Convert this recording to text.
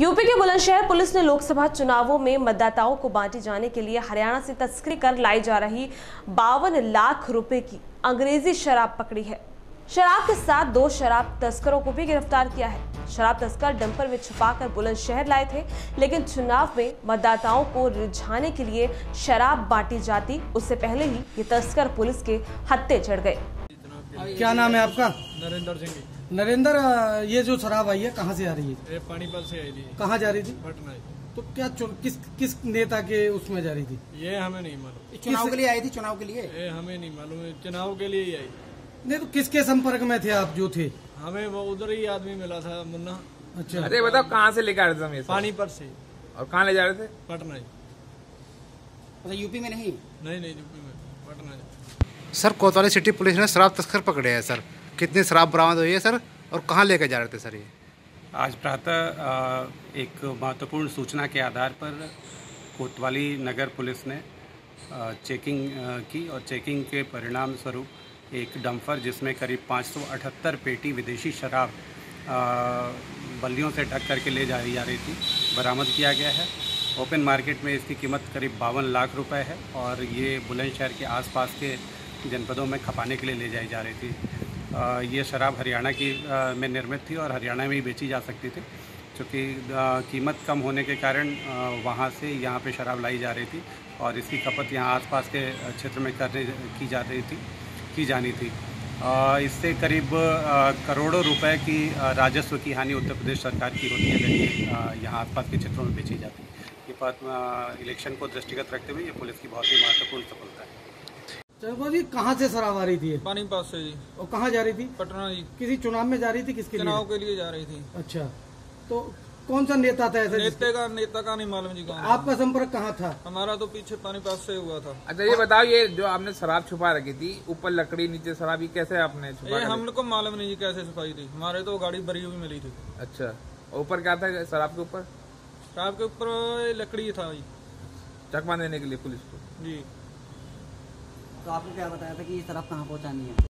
UP के Bulandshahr police ने लोकसभा चुनावों में मतदाताओं को बांटी जाने के लिए हरियाणा से तस्करी कर लाई जा रही बावन लाख रुपए की अंग्रेज़ी शराब पकड़ी है। शराब के साथ दो शराब तस्करों को भी गिरफ़्तार किया है। शराब तस्कर डंपर में छुपाकर बुलंदशहर लाए थे लेकिन चुनाव में मतदाताओं को रिझाने के लिए शराब बांटी जाती उससे पहले ही ये तस्कर पुलिस के हत्थे चढ़ गए। क्या नाम है आपका? नरेंद्र सिंह। नरेंद्र ये जो शराब आई है कहाँ से आ रही है? ये पानीपत से आई थी। कहाँ जा रही थी? पटना। तो क्या चुन, किस किस नेता के उसमें जा रही थी? ये हमें नहीं मालूम। चुनाव के लिए आई थी चुनाव के लिए? ये हमें नहीं मालूम चुनाव के लिए ही आई। नहीं तो किसके संपर्क में थे आप जो थे? हमें वो उधर ही आदमी मिला था मुन्ना। अच्छा। अरे बताओ कहाँ से लेकर आ रहे थे हम सब? पानीपत से। और कहाँ ले जा रहे थे? पटना मतलब यूपी में नहीं? नहीं नहीं यूपी में पटना सर कोतवाली सिटी पुलिस ने शराब तस्कर पकड़े हैं सर। कितनी शराब बरामद हुई है, सर? और कहाँ लेकर जा रहे थे, सर ये? आज प्रातः एक महत्वपूर्ण सूचना के आधार पर कोतवाली नगर पुलिस ने चेकिंग की और चेकिंग के परिणाम स्वरूप एक डंपर जिसमें करीब 578 पेटी विदेशी शराब बल्लियों से ढक करके ले जाई जा रही थी, बरामद किया गया है। ओपन मार्केट में इसकी कीमत करीब बावन लाख रुपए है और ये बुलंदशहर के आसपास के जनपदों में खपाने के लिए ले जाई जा रही थी। ये शराब हरियाणा की में निर्मित थी और हरियाणा में ही बेची जा सकती थी, क्योंकि कीमत कम होने के कारण वहाँ से यहाँ पे शराब लाई जा रही थी और इसकी खपत यहाँ आसपास के क्षेत्र में करने, की जा रही थी, की जानी थी। इससे करीब करोड़ों रुपए की राजस्व की हानि उत्तर प्रदेश सरकार की होती है ये यहाँ आसपास के क्षेत्रों में बेची जाती है। ये बात इलेक्शन को दृष्टिगत रखते हुए ये पुलिस की बहुत ही महत्वपूर्ण सफलता है। चलो जी कहाँ से शराब आ रही थी? पानीपत से जी। और कहाँ जा रही थी? पटना जी। किसी चुनाव में जा रही थी किसके चुनाव के लिए जा रही थी। अच्छा तो कौन सा नेता था ऐसा नेता का नेता का नहीं मालूम जी कौन। आपका संपर्क कहाँ था? हमारा तो पीछे पानीपत से हुआ था। अच्छा ये बताओ ये जो आपने शराब छुपा रखी थी ऊपर लकड़ी नीचे शराब ये कैसे आपने छुपा ये हम लोग को मालूम नहीं जी कैसे छुपाई थी। हमारे तो गाड़ी भरी हुई मिली थी। अच्छा और ऊपर क्या था शराब के ऊपर? शराब के ऊपर लकड़ी था जी। चकमा देने के लिए पुलिस को? जी। तो आपको क्या बताया था कि ये तरफ़ कहाँ पहुँचानी है?